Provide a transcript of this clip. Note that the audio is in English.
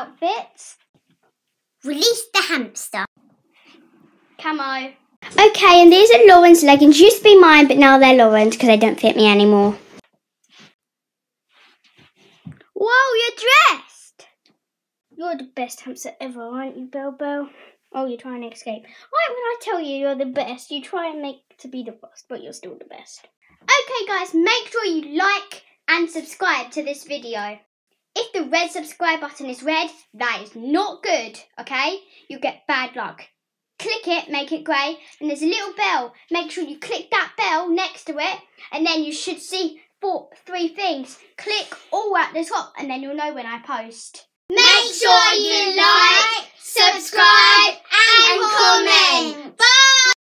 outfits. Release the hamster. Camo. Okay, and these are Lauren's leggings. Used to be mine, but now they're Lauren's because they don't fit me anymore. Whoa, you're dressed! You're the best hamster ever, aren't you, Bell? Oh, you're trying to escape. Right when I tell you you're the best, you try and make to be the worst, but you're still the best. Okay, guys, make sure you like and subscribe to this video. If the red subscribe button is red, that is not good, okay? You get bad luck. Click it, make it grey, and there's a little bell. Make sure you click that bell next to it, and then you should see four, three things. Click all at the top, and then you'll know when I post. Make sure you